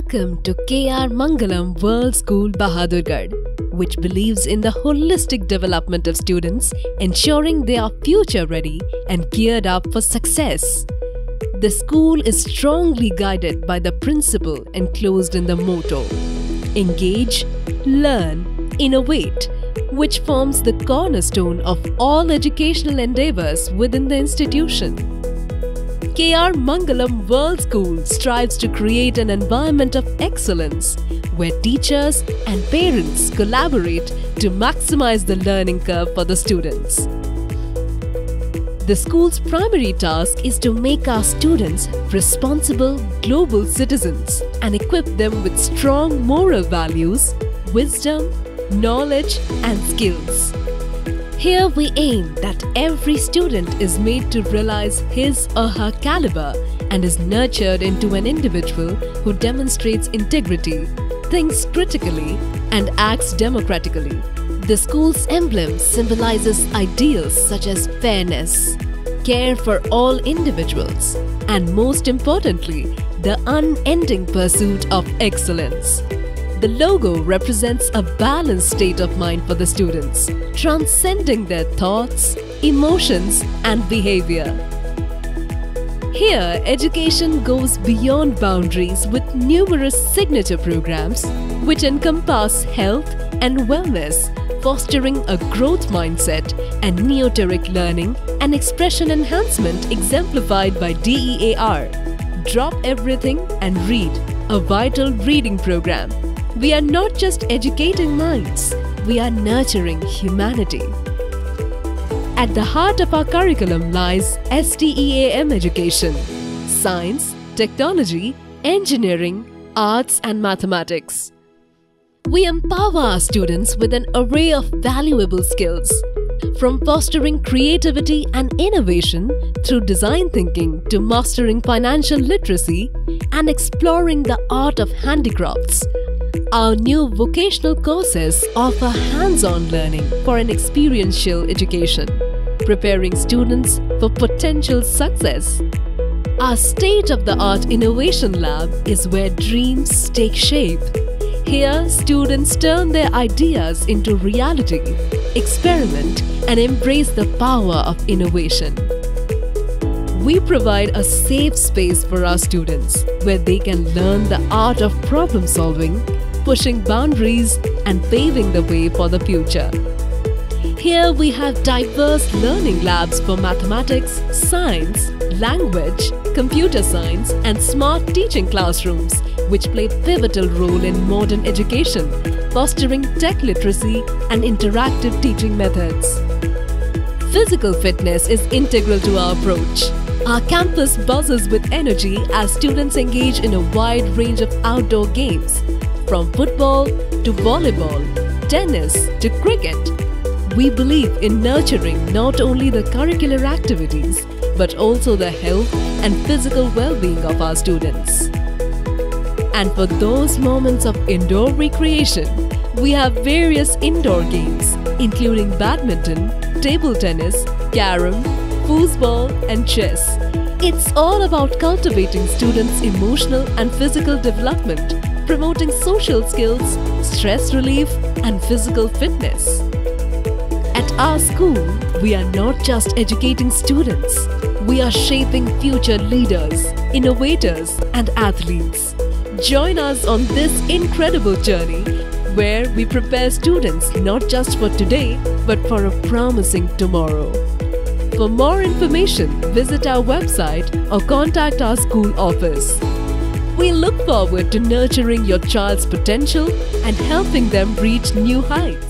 Welcome to KR Mangalam World School Bahadurgarh, which believes in the holistic development of students, ensuring they are future ready and geared up for success. The school is strongly guided by the principle enclosed in the motto Engage, Learn, Innovate, which forms the cornerstone of all educational endeavors within the institution. KR Mangalam World School strives to create an environment of excellence where teachers and parents collaborate to maximize the learning curve for the students. The school's primary task is to make our students responsible global citizens and equip them with strong moral values, wisdom, knowledge, and skills. Here we aim that every student is made to realize his or her caliber and is nurtured into an individual who demonstrates integrity, thinks critically, and acts democratically. The school's emblem symbolizes ideals such as fairness, care for all individuals, and most importantly, the unending pursuit of excellence. The logo represents a balanced state of mind for the students, transcending their thoughts, emotions, and behavior. Here, education goes beyond boundaries with numerous signature programs which encompass health and wellness, fostering a growth mindset and neoteric learning and expression enhancement exemplified by DEAR. Drop everything and read, a vital reading program we are not just educating minds, we are nurturing humanity. At the heart of our curriculum lies STEAM education science, technology, engineering, arts, and mathematics. We empower our students with an array of valuable skills, from fostering creativity and innovation through design thinking to mastering financial literacy and exploring the art of handicrafts our new vocational courses offer hands-on learning for an experiential education, preparing students for potential success. Our state-of-the-art innovation lab is where dreams take shape. Here, students turn their ideas into reality, experiment, and embrace the power of innovation. We provide a safe space for our students where they can learn the art of problem solving pushing boundaries and paving the way for the future. Here we have diverse learning labs for mathematics, science, language, computer science and smart teaching classrooms which play pivotal role in modern education, fostering tech literacy and interactive teaching methods. Physical fitness is integral to our approach. Our campus buzzes with energy as students engage in a wide range of outdoor games, from football to volleyball, tennis to cricket. We believe in nurturing not only the curricular activities but also the health and physical well-being of our students. And for those moments of indoor recreation, we have various indoor games including badminton, table tennis, carom, foosball and chess. It's all about cultivating students' emotional and physical development promoting social skills, stress relief, and physical fitness. At our school, we are not just educating students, we are shaping future leaders, innovators, and athletes. Join us on this incredible journey where we prepare students not just for today but for a promising tomorrow. For more information, visit our website or contact our school office. We look forward to nurturing your child's potential and helping them reach new heights.